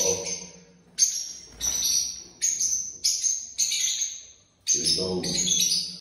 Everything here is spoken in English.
up. There's no